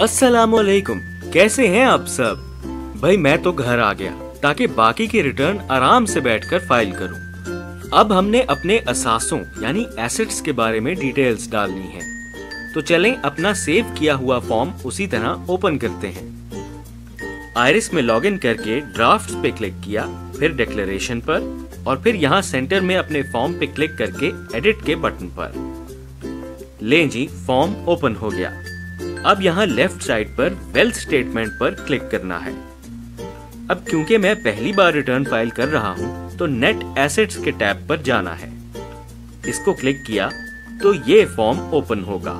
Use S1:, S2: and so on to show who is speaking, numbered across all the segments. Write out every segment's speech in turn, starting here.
S1: असलकुम कैसे हैं आप सब? भाई, मैं तो घर आ गया, ताकि बाकी के रिटर्न आराम से बैठकर फ़ाइल करूँ। अब हमने अपने असासों, यानी एसेट्स के बारे में डिटेल्स डालनी है। तो चलें, अपना सेव किया हुआ फॉर्म उसी तरह ओपन करते हैं। आयरिस में लॉगिन करके ड्राफ्ट पे क्लिक किया, फिर डिक्लेरेशन पर, और फिर यहाँ सेंटर में अपने फॉर्म पे क्लिक करके एडिट के बटन पर। लें जी फॉर्म ओपन हो गया। अब यहाँ लेफ़्ट साइड पर वेल्थ स्टेटमेंट पर क्लिक करना है। अब क्योंकि मैं पहली बार रिटर्न फ़ाइल कर रहा हूँ तो नेट एसेट्स के टैब पर जाना है। इसको क्लिक किया तो ये फॉर्म ओपन होगा।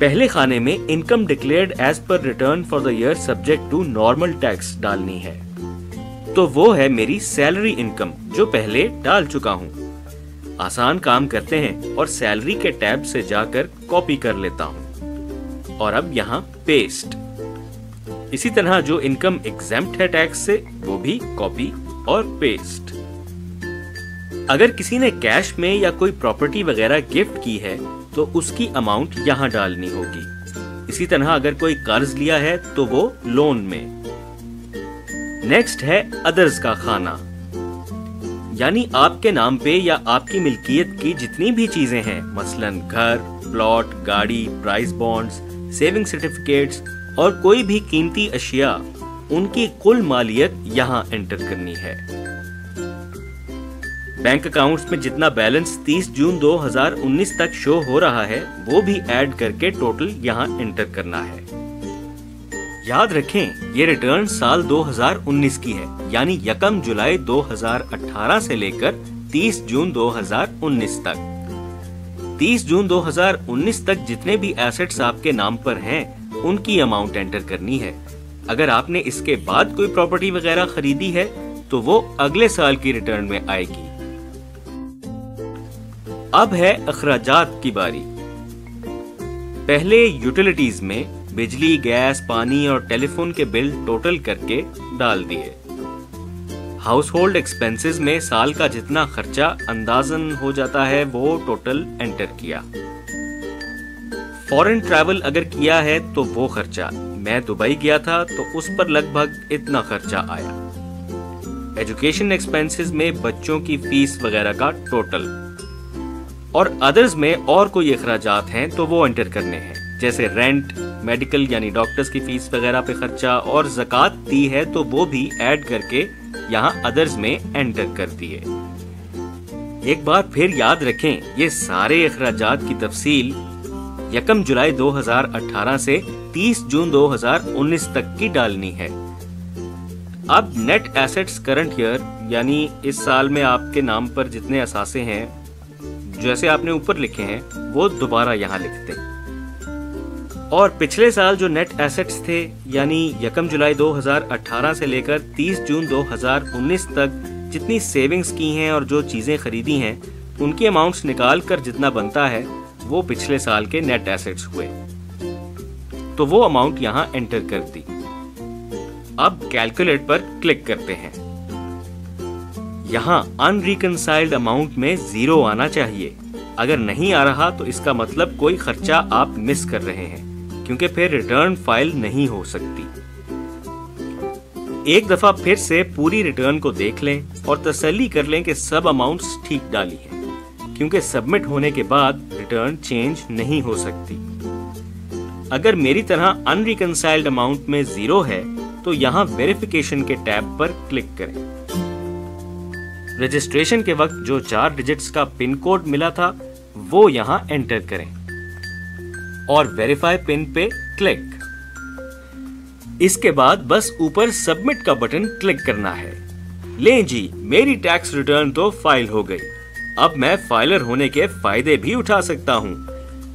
S1: पहले खाने में income declared as per return for the year subject to normal tax डालनी है। तो वो है मेरी सैलरी इनकम जो पहले डाल चुका हूँ। आसान काम करते हैं और सैलरी के टैब से जाकर कॉपी कर लेता हूँ। और अब यहाँ पेस्ट इसी तरह जो इनकम एग्जाम्प्ट है टैक्स से, वो भी कॉपी और पेस्ट अगर किसी ने कैश में या कोई प्रॉपर्टी वगैरह गिफ्ट की है तो उसकी अमाउंट यहाँ डालनी होगी. इसी तरह अगर कोई कर्ज लिया है तो वो लोन में. नेक्स्ट है अदर्स का खाना. यानी आपके नाम पे या आपकी मिल्कियत की जितनी भी चीज़ें हैं, मसलन घर प्लॉट गाड़ी प्राइस बॉन्ड्स सेविंग सर्टिफिकेट्स और कोई भी कीमती अशिया, उनकी कुल मालियत यहाँ एंटर करनी है। बैंक अकाउंट्स में जितना बैलेंस 30 जून 2019 तक शो हो रहा है, वो भी ऐड करके टोटल यहाँ एंटर करना है। याद रखें, ये रिटर्न साल 2019 की है, यानी यकम जुलाई 2018 से लेकर 30 जून 2019 तक। 30 जून 2019 तक जितने भी एसेट्स आपके नाम पर हैं, उनकी अमाउंट एंटर करनी है। अगर आपने इसके बाद कोई प्रॉपर्टी वगैरह खरीदी है तो वो अगले साल की रिटर्न में आएगी। अब है अखराजात की बारी। पहले यूटिलिटीज में बिजली गैस पानी और टेलीफोन के बिल टोटल करके डाल दिए। हाउस होल्ड एक्सपेंसेस में साल का जितना खर्चा अंदाजन हो जाता है, वो टोटल एंटर किया। फॉरेन ट्रैवल अगर किया है तो वो खर्चा। मैं दुबई गया था तो उस पर लगभग इतना खर्चा आया। एजुकेशन एक्सपेंसेस में बच्चों की फ़ीस वगैरह का टोटल और अदर्स में और कोई अखराजात हैं तो वो एंटर करने हैं। जैसे रेंट मेडिकल यानी डॉक्टर्स की फ़ीस वगैरह पे खर्चा, और जक़ात दी है तो वो भी ऐड करके यहाँ अदर्स में एंटर कर दिए एक बार फिर याद रखें, ये सारे अखराज की तफसील यकम जुलाई 2018 से 30 जून 2019 तक की डालनी है। अब नेट एसेट्स करंट ईयर यानी इस साल में आपके नाम पर जितने असासे हैं, जैसे आपने ऊपर लिखे हैं, वो दोबारा यहाँ लिखते हैं। और पिछले साल जो नेट एसेट्स थे, यानी यकम जुलाई 2018 से लेकर 30 जून 2019 तक जितनी सेविंग्स की हैं और जो चीज़ें खरीदी हैं, उनकी अमाउंट्स निकाल कर जितना बनता है, वो पिछले साल के नेट एसेट्स हुए। तो वो अमाउंट यहाँ एंटर कर दी। अब कैलकुलेट पर क्लिक करते हैं। यहाँ अनरिकनसाइल्ड अमाउंट में ज़ीरो आना चाहिए। अगर नहीं आ रहा तो इसका मतलब कोई खर्चा आप मिस कर रहे हैं। क्योंकि फिर रिटर्न फ़ाइल नहीं हो सकती। एक दफ़ा फिर से पूरी रिटर्न को देख लें और तसल्ली कर लें कि सब अमाउंट्स ठीक डाली हैं, क्योंकि सबमिट होने के बाद रिटर्न चेंज नहीं हो सकती। अगर मेरी तरह अनरिकनसाइल्ड अमाउंट में ज़ीरो है तो यहाँ वेरिफिकेशन के टैब पर क्लिक करें। रजिस्ट्रेशन के वक्त जो चार डिजिट्स का पिन कोड मिला था, वो यहाँ एंटर करें। और वेरीफाई पिन पे क्लिक इसके बाद बस ऊपर सबमिट का बटन क्लिक करना है। ले जी, मेरी टैक्स रिटर्न तो फ़ाइल हो गई। अब मैं फाइलर होने के फ़ायदे भी उठा सकता हूँ।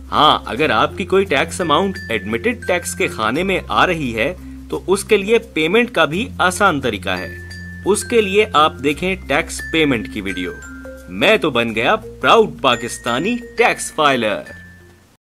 S1: हाँ अगर आपकी कोई टैक्स अमाउंट एडमिटेड टैक्स के खाने में आ रही है तो उसके लिए पेमेंट का भी आसान तरीका है। उसके लिए आप देखें टैक्स पेमेंट की वीडियो मैं तो बन गया प्राउड पाकिस्तानी टैक्स फाइलर